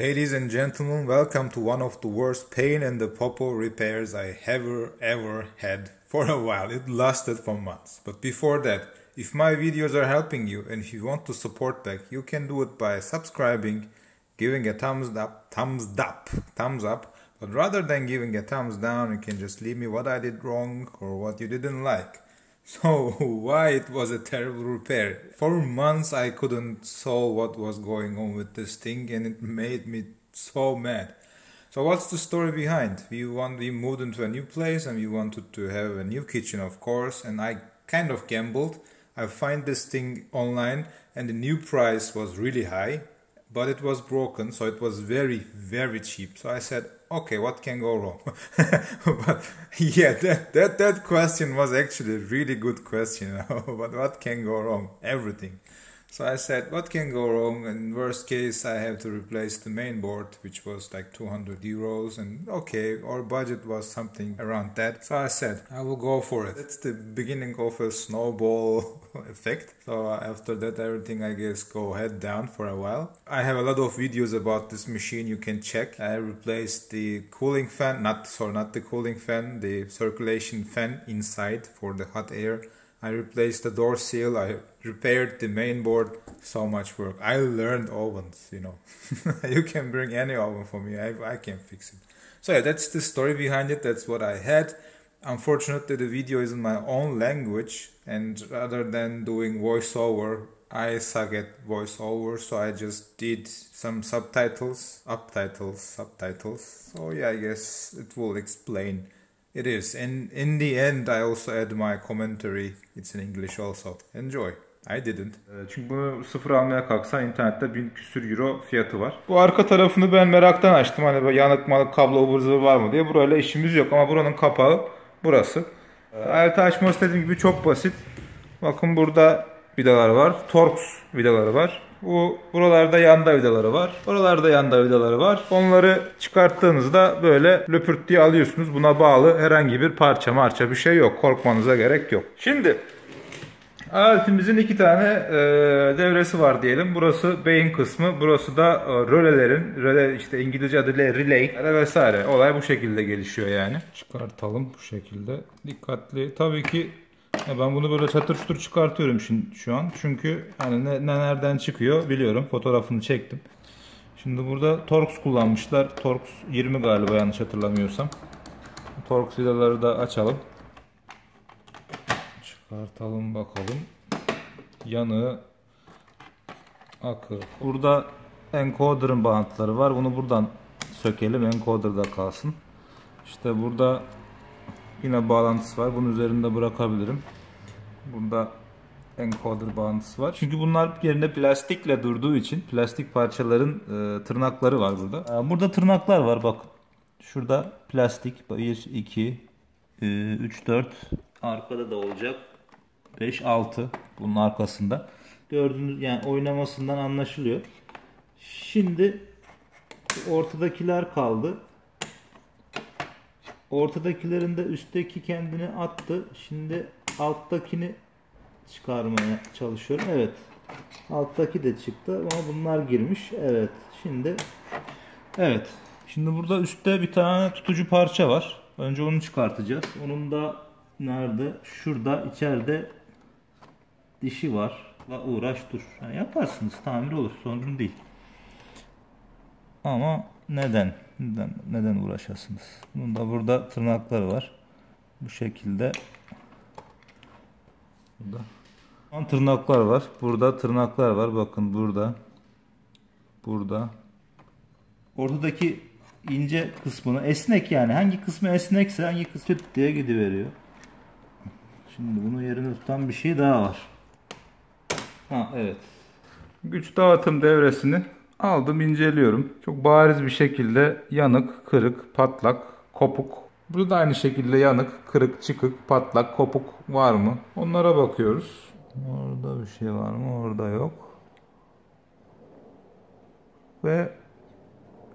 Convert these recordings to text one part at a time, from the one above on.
Ladies and gentlemen, welcome to one of the worst pain in the popo repairs I ever ever had for a while. It lasted for months. But before that, if my videos are helping you and if you want to support back, you can do it by subscribing, giving a thumbs up, thumbs up, thumbs up. But rather than giving a thumbs down, you can just leave me what I did wrong or what you didn't like. So why it was a terrible repair? For months I couldn't solve what was going on with this thing and it made me so mad. So what's the story behind? We want we moved into a new place and we wanted to have a new kitchen of course and I kind of gambled. I find this thing online and the new price was really high but it was broken so it was very very cheap. So i said okay what can go wrong? But yeah that, that that question was actually a really good question but what can go wrong? Everything so I said, what can go wrong? In worst case, I have to replace the main board, which was like 200 euros. And okay, our budget was something around that. So I said, I will go for it. It's the beginning of a snowball effect. So after that, everything I guess go head down for a while. I have a lot of videos about this machine you can check. I replaced the cooling fan, not sorry, not the cooling fan, the circulation fan inside for the hot air. I replaced the door seal. I repaired the main board. So much work. I learned ovens, you know. you can bring any oven for me. I, I can fix it. So yeah, that's the story behind it. That's what I had. Unfortunately, the video is in my own language, and rather than doing voiceover, I suck at voiceover, so I just did some subtitles, uptitles, subtitles. So yeah, I guess it will explain It is. And in the end, I also add my commentary. It's in English also. Enjoy. I didn't. Ee, çünkü bunu sıfır almaya kalksan internette bin küsür euro fiyatı var. Bu arka tarafını ben meraktan açtım. Hani böyle yanık malık kablo ıvır zıvır var mı diye. Burayla işimiz yok ama buranın kapağı burası. Aleti açması dediğim gibi çok basit. Bakın burada vidalar var. Torx vidaları var. Bu buralarda yanda vidaları var. Buralarda yanda vidaları var. Onları çıkarttığınızda böyle löpürt diye alıyorsunuz. Buna bağlı herhangi bir parça marça bir şey yok. Korkmanıza gerek yok. Şimdi aletimizin iki tane e, devresi var diyelim. Burası beyin kısmı. Burası da e, rölelerin, röle işte İngilizce adıyla relay vesaire. Olay bu şekilde gelişiyor yani. Çıkartalım bu şekilde. Dikkatli. Tabii ki ya ben bunu böyle çatır çutur çıkartıyorum şimdi şu an. Çünkü hani ne, ne nereden çıkıyor biliyorum. Fotoğrafını çektim. Şimdi burada Torx kullanmışlar. Torx 20 galiba yanlış hatırlamıyorsam. Torx vidaları da açalım. Çıkartalım bakalım. Yanığı akı. Burada encoder'ın bantları var. Bunu buradan sökelim. Encoder'da kalsın. İşte burada Yine bağlantısı var. Bunun üzerinde bırakabilirim. Burada encoder bağlantısı var. Çünkü bunlar yerine plastikle durduğu için plastik parçaların e, tırnakları var burada. E, burada tırnaklar var bak. Şurada plastik 1, 2, 3, 4 arkada da olacak. 5, 6 bunun arkasında. Gördüğünüz yani oynamasından anlaşılıyor. Şimdi ortadakiler kaldı. Ortadakilerin de üstteki kendini attı. Şimdi alttakini çıkarmaya çalışıyorum. Evet. Alttaki de çıktı ama bunlar girmiş. Evet. Şimdi Evet. Şimdi burada üstte bir tane tutucu parça var. Önce onu çıkartacağız. Onun da nerede? Şurada içeride dişi var. La uğraş dur. Yani yaparsınız. Tamir olur. Sorun değil. Ama neden? Neden, neden uğraşasınız? Bunun da burada tırnakları var. Bu şekilde. Burada. Tırnaklar var. Burada tırnaklar var. Bakın burada. Burada. Ortadaki ince kısmını esnek yani. Hangi kısmı esnekse hangi kısmı tüt diye gidiveriyor. Şimdi bunu yerine tutan bir şey daha var. Ha evet. Güç dağıtım devresini Aldım inceliyorum. Çok bariz bir şekilde yanık, kırık, patlak, kopuk. Burada da aynı şekilde yanık, kırık, çıkık, patlak, kopuk var mı? Onlara bakıyoruz. Orada bir şey var mı? Orada yok. Ve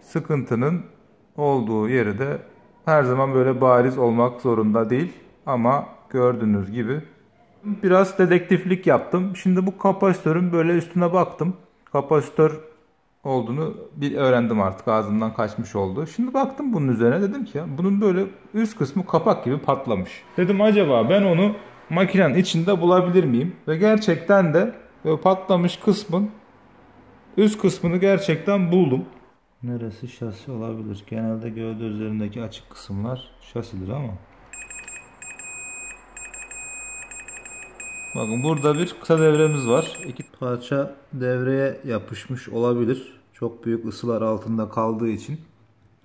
sıkıntının olduğu yeri de her zaman böyle bariz olmak zorunda değil. Ama gördüğünüz gibi biraz dedektiflik yaptım. Şimdi bu kapasitörün böyle üstüne baktım. Kapasitör olduğunu bir öğrendim artık ağzımdan kaçmış oldu. Şimdi baktım bunun üzerine dedim ki bunun böyle üst kısmı kapak gibi patlamış. Dedim acaba ben onu makinenin içinde bulabilir miyim? Ve gerçekten de patlamış kısmın üst kısmını gerçekten buldum. Neresi şasi olabilir? Genelde gövde üzerindeki açık kısımlar şasidir ama. Bakın burada bir kısa devremiz var. İki parça devreye yapışmış olabilir. Çok büyük ısılar altında kaldığı için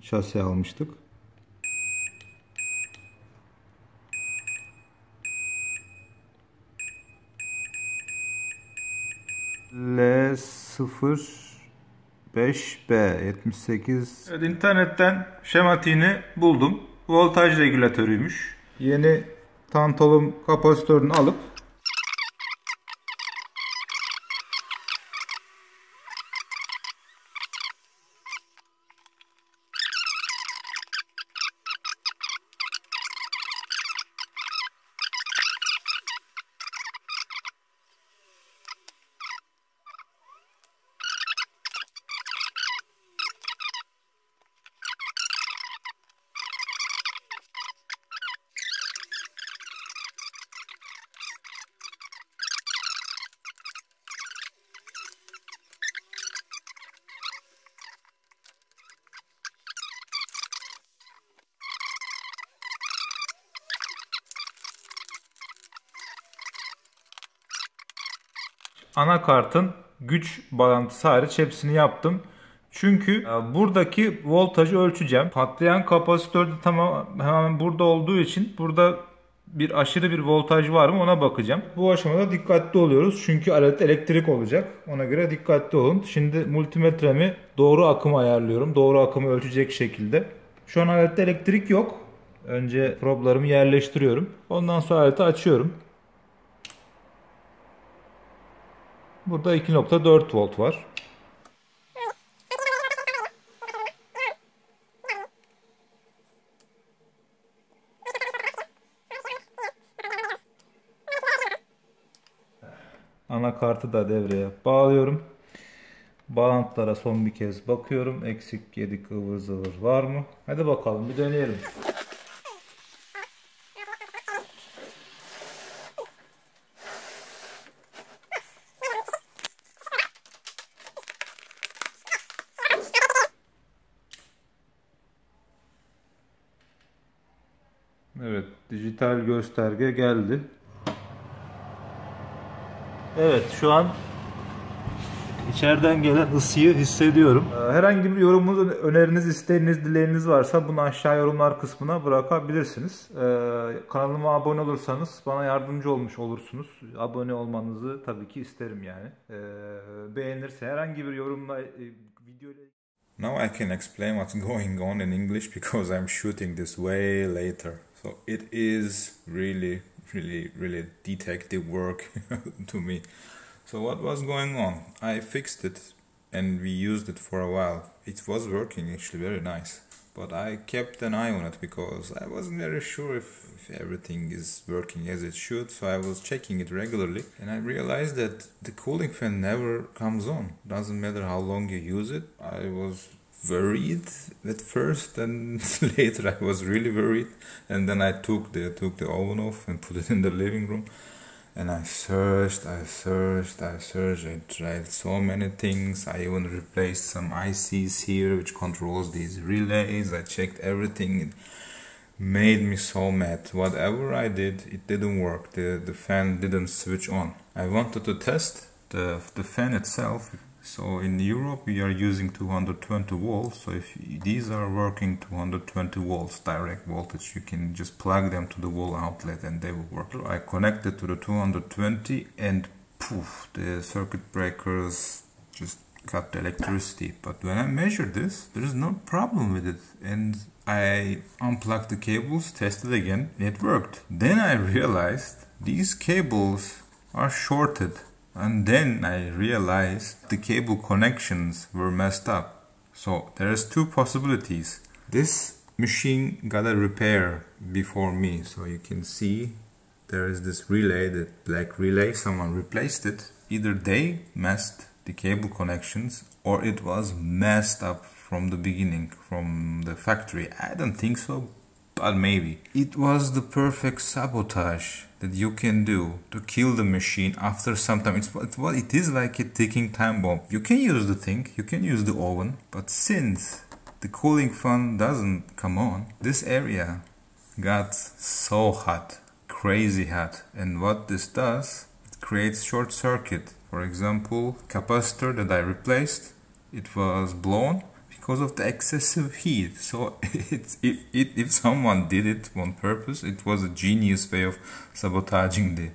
şasi almıştık. L05B 78 Evet internetten şematiğini buldum. Voltaj regülatörüymüş. Yeni tantolum kapasitörünü alıp anakartın güç bağlantısı hariç hepsini yaptım. Çünkü e, buradaki voltajı ölçeceğim. Patlayan kapasitör de tamam hemen burada olduğu için burada bir aşırı bir voltaj var mı ona bakacağım. Bu aşamada dikkatli oluyoruz. Çünkü alet elektrik olacak. Ona göre dikkatli olun. Şimdi multimetremi doğru akımı ayarlıyorum. Doğru akımı ölçecek şekilde. Şu an alette elektrik yok. Önce problarımı yerleştiriyorum. Ondan sonra aleti açıyorum. Burada 2.4 volt var. Anakartı da devreye bağlıyorum. Bağlantılara son bir kez bakıyorum. Eksik yedik ıvır zıvır var mı? Hadi bakalım bir deneyelim. Evet, dijital gösterge geldi. Evet, şu an içeriden gelen ısıyı hissediyorum. Ee, herhangi bir yorumunuz, öneriniz, isteğiniz, dileğiniz varsa bunu aşağı yorumlar kısmına bırakabilirsiniz. Ee, kanalıma abone olursanız bana yardımcı olmuş olursunuz. Abone olmanızı tabii ki isterim yani. Ee, beğenirse herhangi bir yorumla e, video Now I can explain what's going on in English because I'm shooting this way later. So it is really, really, really detective work to me. So what was going on? I fixed it and we used it for a while. It was working actually very nice. But I kept an eye on it because I wasn't very sure if, if everything is working as it should. So I was checking it regularly and I realized that the cooling fan never comes on. Doesn't matter how long you use it. I was worried at first and later I was really worried and then I took the took the oven off and put it in the living room. And I searched I searched I searched I tried so many things. I even replaced some ICs here which controls these relays. I checked everything. It made me so mad. Whatever I did it didn't work. The the fan didn't switch on. I wanted to test the the fan itself so in Europe we are using 220 volts. So if these are working 220 volts direct voltage, you can just plug them to the wall outlet and they will work. I connected to the 220 and poof, the circuit breakers just cut the electricity. But when I measured this, there is no problem with it. And I unplugged the cables, tested again, it worked. Then I realized these cables are shorted and then I realized the cable connections were messed up. So there's two possibilities. This machine got a repair before me. So you can see there is this relay, the black relay, someone replaced it. Either they messed the cable connections or it was messed up from the beginning from the factory i don't think so but maybe. It was the perfect sabotage that you can do to kill the machine after some time. It's what it is like a ticking time bomb. You can use the thing you can use the oven but since the cooling fan doesn't come on this area got so hot crazy hot. And what this does it creates short circuit. For example capacitor that i replaced it was blown because of the excessive heat. So it's, if, if, if someone did it on purpose, it was a genius way of sabotaging the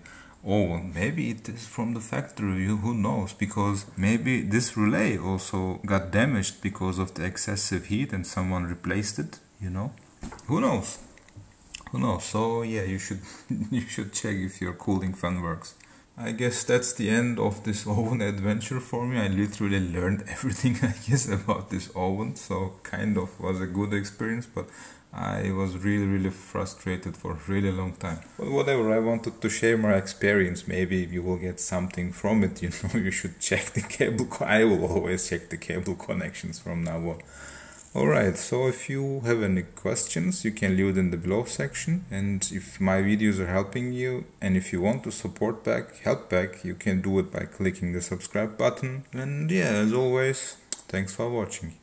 oven. Maybe it is from the factory, who knows? Because maybe this relay also got damaged because of the excessive heat and someone replaced it, you know? Who knows? Who knows? So yeah, you should you should check if your cooling fan works. I guess that's the end of this oven adventure for me. I literally learned everything I guess about this oven, so kind of was a good experience, but I was really really frustrated for a really long time. But whatever, I wanted to share my experience. Maybe you will get something from it. You know, you should check the cable. I will always check the cable connections from now on. Alright, so if you have any questions, you can leave it in the below section. And if my videos are helping you, and if you want to support back, help back, you can do it by clicking the subscribe button. And yeah, as always, thanks for watching.